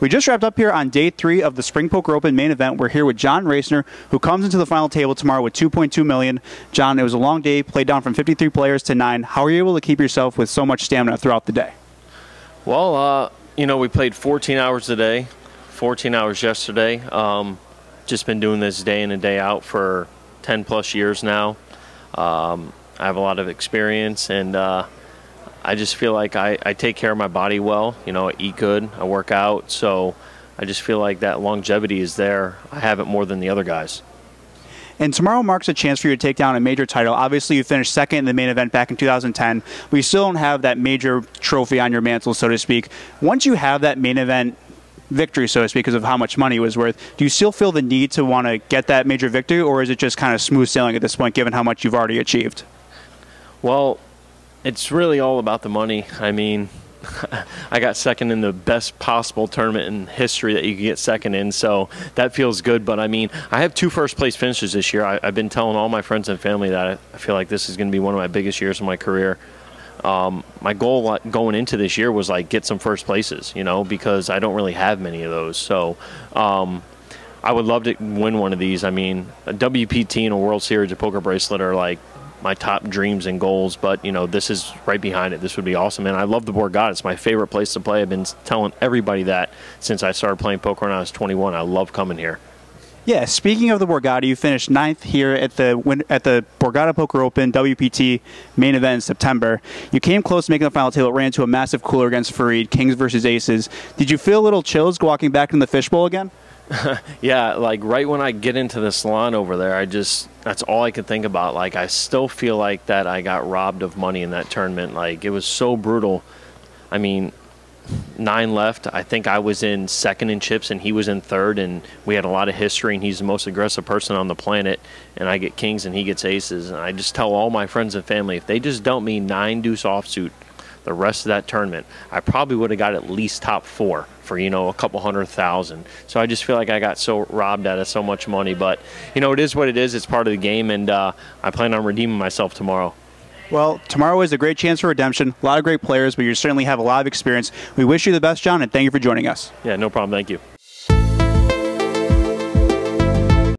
We just wrapped up here on day three of the Spring Poker Open main event. We're here with John Racener, who comes into the final table tomorrow with 2.2 million. John, it was a long day, played down from 53 players to nine. How are you able to keep yourself with so much stamina throughout the day? Well, uh, you know, we played 14 hours a day, 14 hours yesterday. Um, just been doing this day in and day out for 10 plus years now. Um, I have a lot of experience and. Uh, I just feel like I, I take care of my body well. You know, I eat good, I work out, so I just feel like that longevity is there. I have it more than the other guys. And tomorrow marks a chance for you to take down a major title. Obviously, you finished second in the main event back in 2010. We still don't have that major trophy on your mantle, so to speak. Once you have that main event victory, so to speak, because of how much money it was worth, do you still feel the need to want to get that major victory, or is it just kind of smooth sailing at this point, given how much you've already achieved? Well, it's really all about the money. I mean, I got second in the best possible tournament in history that you can get second in, so that feels good. But I mean, I have two first place finishes this year. I, have been telling all my friends and family that I feel like this is going to be one of my biggest years of my career. Um, my goal going into this year was like get some first places, you know, because I don't really have many of those. So um, I would love to win one of these. I mean, a WPT and a World Series of Poker bracelet are like my top dreams and goals, but you know this is right behind it. This would be awesome, and I love the Borgata. It's my favorite place to play. I've been telling everybody that since I started playing poker when I was 21. I love coming here. Yeah, speaking of the Borgata, you finished ninth here at the at the Borgata Poker Open WPT main event in September. You came close to making the final table. It ran into a massive cooler against Farid, Kings versus Aces. Did you feel a little chills walking back in the fishbowl again? yeah, like right when I get into the salon over there, I just that's all I could think about. Like I still feel like that I got robbed of money in that tournament. Like it was so brutal. I mean, nine left. I think I was in second in chips and he was in third, and we had a lot of history. And he's the most aggressive person on the planet. And I get kings and he gets aces. And I just tell all my friends and family if they just dump me nine deuce offsuit the rest of that tournament, I probably would have got at least top four for you know a couple hundred thousand. So I just feel like I got so robbed out of so much money. But you know it is what it is. It's part of the game, and uh, I plan on redeeming myself tomorrow. Well, tomorrow is a great chance for redemption. A lot of great players, but you certainly have a lot of experience. We wish you the best, John, and thank you for joining us. Yeah, no problem. Thank you.